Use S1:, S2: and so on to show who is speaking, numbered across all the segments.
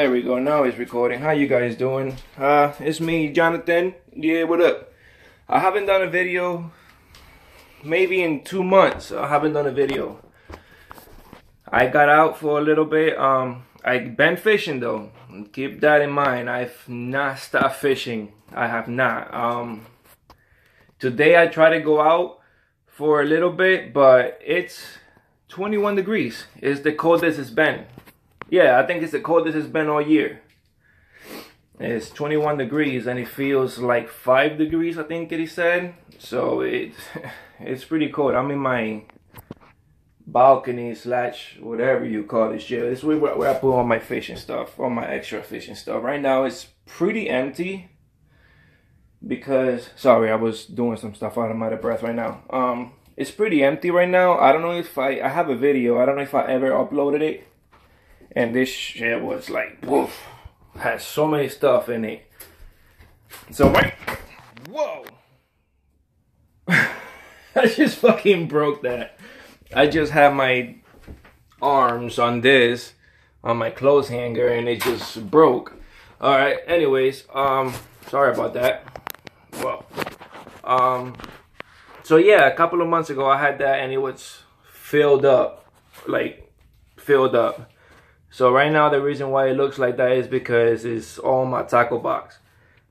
S1: There we go, now it's recording. How you guys doing? Uh, it's me, Jonathan. Yeah, what up? I haven't done a video, maybe in two months, I haven't done a video. I got out for a little bit, um, I've been fishing though. Keep that in mind, I've not stopped fishing. I have not. Um, today I try to go out for a little bit, but it's 21 degrees. It's the coldest it's been. Yeah, I think it's the coldest it's been all year. It's 21 degrees and it feels like 5 degrees, I think it said. So it's, it's pretty cold. I'm in my balcony slash whatever you call this shit. This is where, where I put all my fishing stuff, all my extra fishing stuff. Right now it's pretty empty because, sorry, I was doing some stuff out. of my breath right now. Um, It's pretty empty right now. I don't know if I, I have a video. I don't know if I ever uploaded it and this shit was like woof. Has so many stuff in it. So wait, whoa. I just fucking broke that. I just have my arms on this on my clothes hanger and it just broke. All right anyways um sorry about that. Well um so yeah a couple of months ago i had that and it was filled up like filled up so right now the reason why it looks like that is because it's all my tackle box.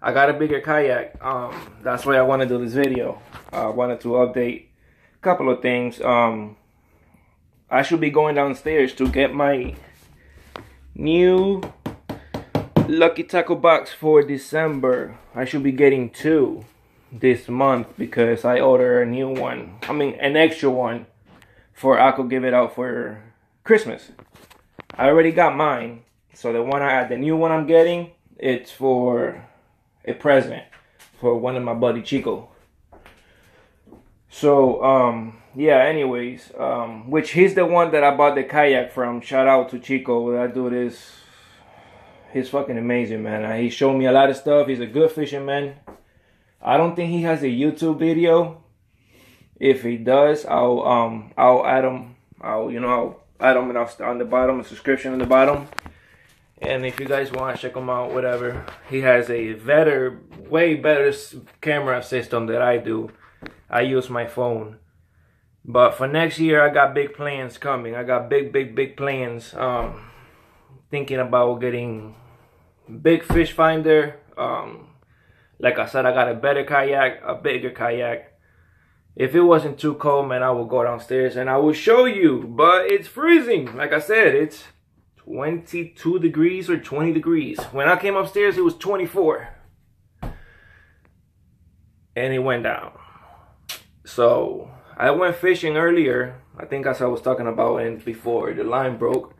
S1: I got a bigger kayak. Um, that's why I want to do this video. I wanted to update a couple of things. Um, I should be going downstairs to get my new Lucky Tackle box for December. I should be getting two this month because I ordered a new one. I mean, an extra one for I could give it out for Christmas. I already got mine. So the one I had the new one I'm getting, it's for a present for one of my buddy Chico. So um yeah, anyways, um which he's the one that I bought the kayak from. Shout out to Chico. That dude is he's fucking amazing, man. He showed me a lot of stuff. He's a good fisherman. Man. I don't think he has a YouTube video. If he does, I'll um I'll add him. I'll you know I'll item on the bottom, a subscription on the bottom. And if you guys want to check him out, whatever, he has a better, way better camera system than I do. I use my phone. But for next year, I got big plans coming. I got big, big, big plans. Um, thinking about getting big fish finder. Um, like I said, I got a better kayak, a bigger kayak. If it wasn't too cold, man, I would go downstairs and I will show you. But it's freezing. Like I said, it's 22 degrees or 20 degrees. When I came upstairs, it was 24. And it went down. So, I went fishing earlier. I think as I was talking about and before the line broke.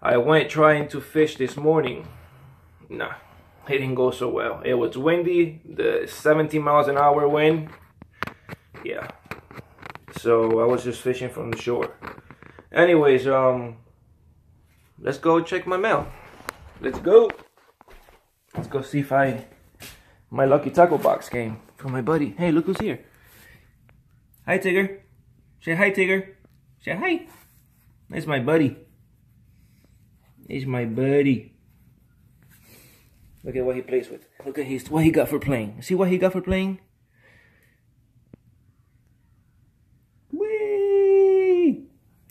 S1: I went trying to fish this morning. Nah, it didn't go so well. It was windy, the 17 miles an hour wind. Yeah, so I was just fishing from the shore. Anyways, um, let's go check my mail. Let's go. Let's go see if I my lucky tackle box came from my buddy. Hey, look who's here. Hi, Tigger. Say hi, Tigger. Say hi. That's my buddy. He's my buddy. Look at what he plays with. Look at his what he got for playing. See what he got for playing?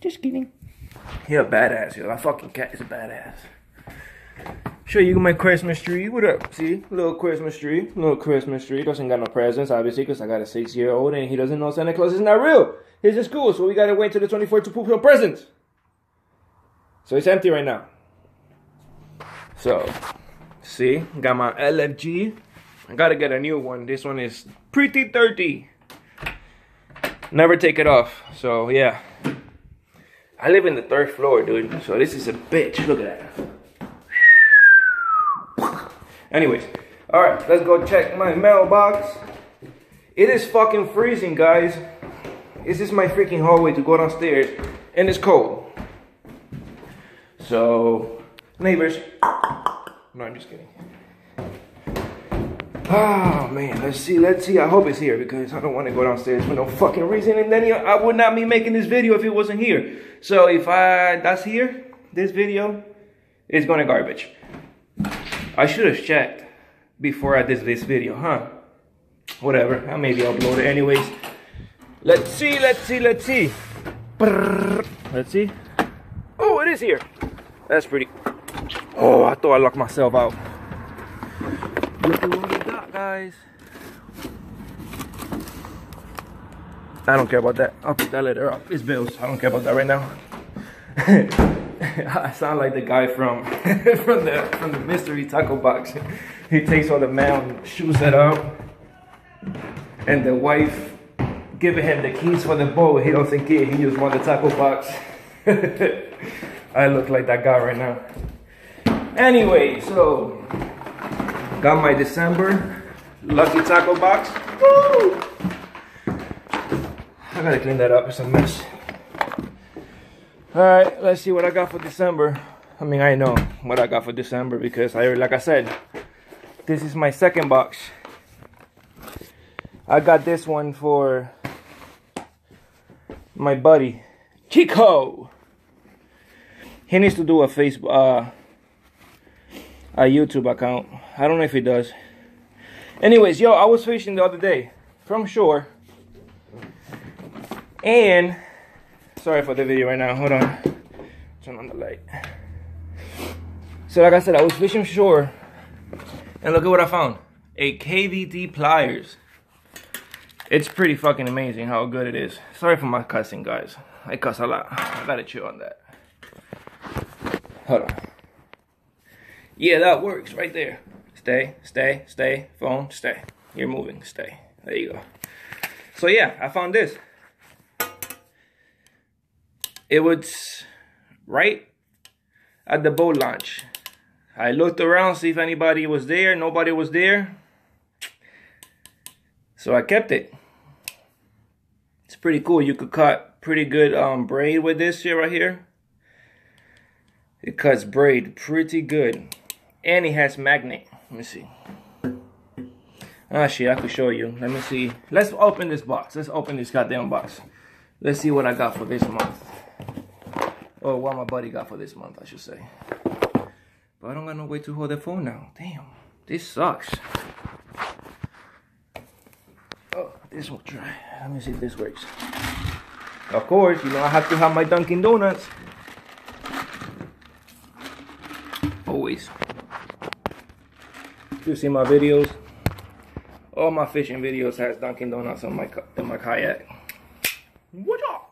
S1: Just kidding. He a badass, yo. That fucking cat is a badass. Show you my Christmas tree. What up? See? Little Christmas tree. Little Christmas tree. Doesn't got no presents, obviously, because I got a six year old and he doesn't know Santa Claus is not real. He's just school, so we gotta wait till the 24th to poop some presents. So it's empty right now. So, see? Got my LFG. I gotta get a new one. This one is pretty dirty. Never take it off. So, yeah. I live in the third floor, dude. So this is a bitch. Look at that. Anyways, all right, let's go check my mailbox. It is fucking freezing, guys. This is my freaking hallway to go downstairs, and it's cold. So, neighbors. No, I'm just kidding. Oh man, let's see, let's see. I hope it's here because I don't want to go downstairs for no fucking reason. And then I would not be making this video if it wasn't here. So if I that's here, this video is going to garbage. I should have checked before I did this video, huh? Whatever, I maybe upload it anyways. Let's see, let's see, let's see. Let's see. Oh, it is here. That's pretty. Oh, I thought I locked myself out. Guys. I don't care about that. I'll put that later up. It's bills. I don't care about that right now. I sound like the guy from from the from the mystery tackle box. He takes all the mail and shoots it out. And the wife giving him the keys for the boat. He doesn't care. He just want the tackle box. I look like that guy right now. Anyway, so got my December lucky tackle box. Woo! I gotta clean that up. It's a mess. All right, let's see what I got for December. I mean, I know what I got for December because I, like I said, this is my second box. I got this one for my buddy Chico. He needs to do a Facebook, uh, a YouTube account. I don't know if he does. Anyways, yo, I was fishing the other day from shore, and sorry for the video right now. Hold on, turn on the light. So, like I said, I was fishing shore, and look at what I found: a KVD pliers. It's pretty fucking amazing how good it is. Sorry for my cussing, guys. I cuss a lot. I gotta chew on that. Hold on. Yeah, that works right there. Stay, stay, stay, phone, stay. You're moving, stay. There you go. So yeah, I found this. It was right at the boat launch. I looked around, see if anybody was there. Nobody was there. So I kept it. It's pretty cool. You could cut pretty good um, braid with this here right here. It cuts braid pretty good. And it has magnet. Let me see. Shit, I could show you. Let me see. Let's open this box. Let's open this goddamn box. Let's see what I got for this month. Or what my buddy got for this month, I should say. But I don't got no way to hold the phone now. Damn, this sucks. Oh, this will try. Let me see if this works. Of course, you know I have to have my Dunkin' Donuts. Always. You see my videos. All my fishing videos has Dunkin' Donuts on my in my kayak. What up?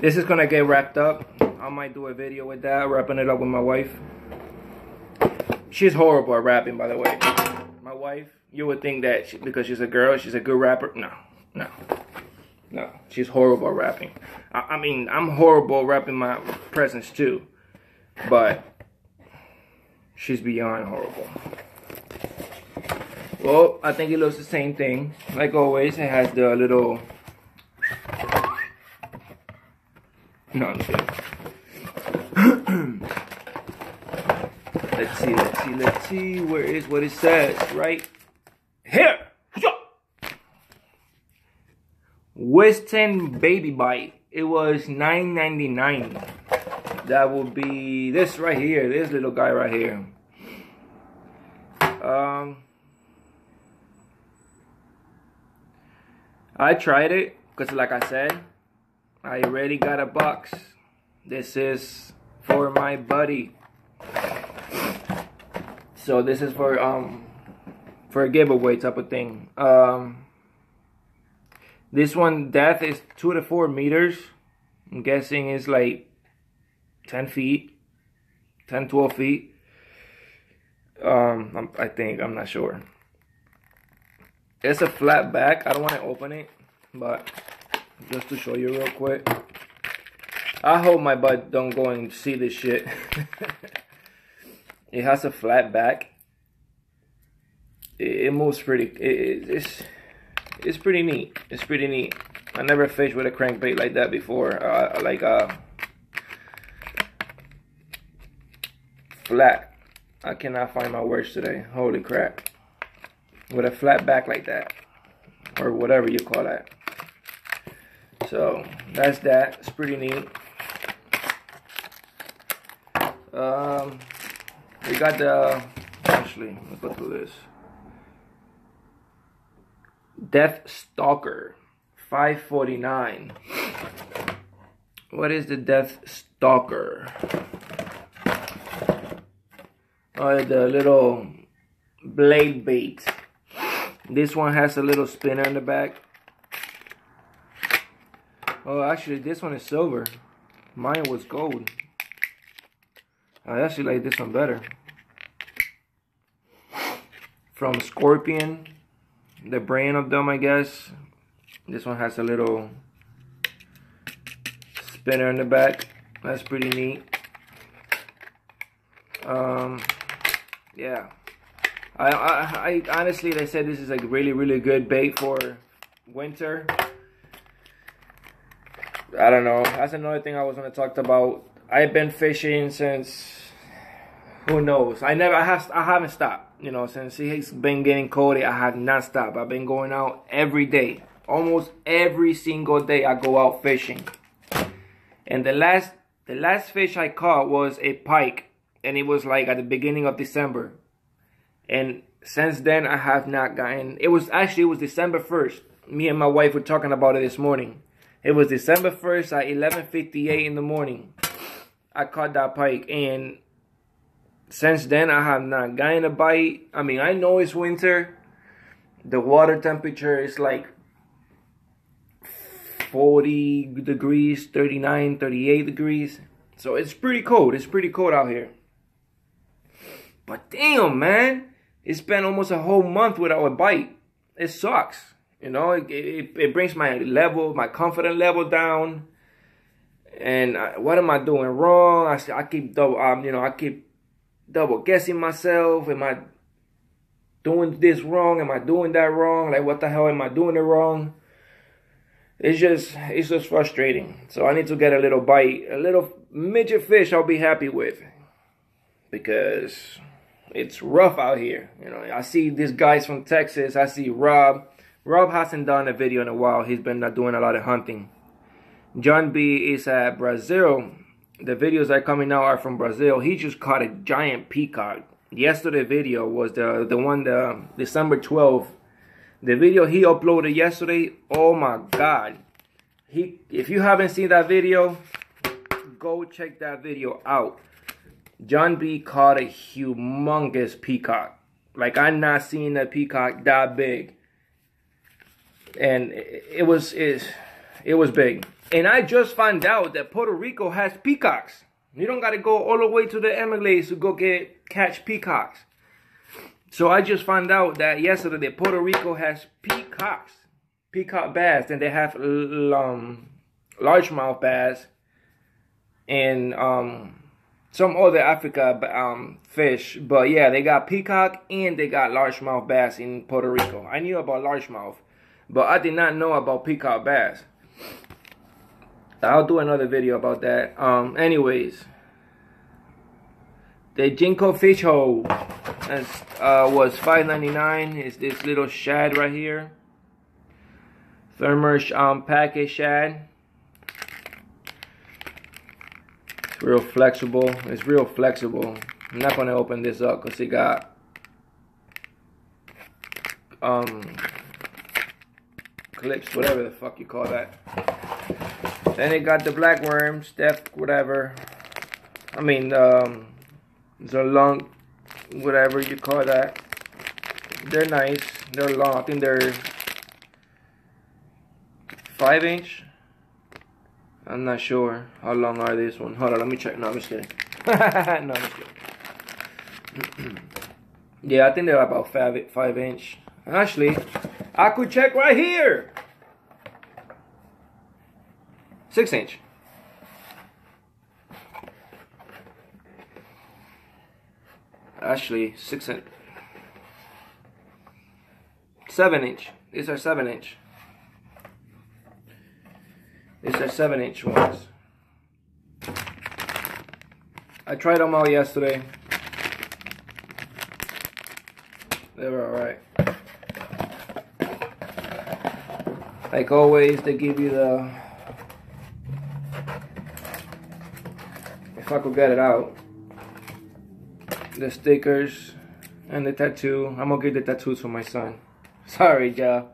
S1: This is gonna get wrapped up. I might do a video with that, wrapping it up with my wife. She's horrible at rapping, by the way. My wife, you would think that she, because she's a girl, she's a good rapper. No, no, no. She's horrible at rapping. I, I mean, I'm horrible rapping my presence too, but she's beyond horrible. Well, I think it looks the same thing. Like always, it has the little... No, I'm kidding. let's see, let's see, let's see. Where is what it says? Right here. Westin Baby Bite. It was $9.99. That would be this right here. This little guy right here. Um... I tried it because like I said, I already got a box. This is for my buddy. So this is for um for a giveaway type of thing. Um this one depth is two to four meters. I'm guessing is like 10 feet, 10, 12 feet. Um, I think, I'm not sure. It's a flat back. I don't want to open it, but just to show you real quick. I hope my butt don't go and see this shit. it has a flat back. It, it moves pretty. It, it's it's pretty neat. It's pretty neat. I never fished with a crankbait like that before. Uh, like uh, flat. I cannot find my words today. Holy crap with a flat back like that or whatever you call that so that's that it's pretty neat Um, we got the actually let's go through this. Death Stalker, five forty nine. What is the Death Stalker? The little blade bait. This one has a little spinner in the back. Oh, actually, this one is silver. Mine was gold. I actually like this one better. From Scorpion, the brand of them, I guess. This one has a little spinner in the back. That's pretty neat. Um, yeah. I, I, I honestly, they said this is like really, really good bait for winter. I don't know. That's another thing I was gonna talk about. I've been fishing since who knows. I never I have I haven't stopped. You know, since it's been getting cold, I have not stopped. I've been going out every day. Almost every single day I go out fishing. And the last the last fish I caught was a pike. And it was like at the beginning of December. And since then I have not gotten it was actually it was December 1st. Me and my wife were talking about it this morning. It was December 1st at 11.58 in the morning. I caught that pike and since then I have not gotten a bite. I mean, I know it's winter. The water temperature is like 40 degrees, 39, 38 degrees. So it's pretty cold. It's pretty cold out here. But damn, man. It's been almost a whole month without a bite. It sucks. You know, it, it, it brings my level, my confidence level down. And I, what am I doing wrong? I, I keep double, um, you know, I keep double guessing myself. Am I doing this wrong? Am I doing that wrong? Like, what the hell am I doing it wrong? It's just, it's just frustrating. So I need to get a little bite, a little midget fish I'll be happy with. Because it's rough out here. You know, I see these guys from Texas. I see Rob. Rob hasn't done a video in a while. He's been not doing a lot of hunting. John B is at Brazil. The videos that are coming out are from Brazil. He just caught a giant peacock. Yesterday video was the the one the um, December 12th. The video he uploaded yesterday. Oh my god. He if you haven't seen that video, go check that video out. John B caught a humongous peacock. Like I'm not seeing a peacock that big and it was it, it was big. And I just found out that Puerto Rico has peacocks. You don't got to go all the way to the Everglades to go get catch peacocks. So I just found out that yesterday that Puerto Rico has peacocks, peacock bass, and they have um, largemouth bass and um, some other Africa um, fish. But yeah, they got peacock and they got largemouth bass in Puerto Rico. I knew about largemouth. But I did not know about peacock bass. I'll do another video about that. Um, anyways, the Jenko fish hole uh, was $5.99. It's this little shad right here. Thermersh um, package shad. It's real flexible. It's real flexible. I'm not gonna open this up because it got um clips, whatever the fuck you call that. Then it got the black worms, death, whatever. I mean, um, long, whatever you call that. They're nice. They're long. I think they're five inch. I'm not sure how long are this one. Hold on, let me check. No, I'm just kidding. no, I'm just kidding. yeah, I think they're about five five inch. Actually, I could check right here. Six inch. Actually, six inch. Seven inch. These are seven inch. These are seven inch ones. I tried them all yesterday. They were alright. Like always, they give you the if I could get it out. the stickers and the tattoo. I'm gonna give the tattoo to my son. Sorry, y'all.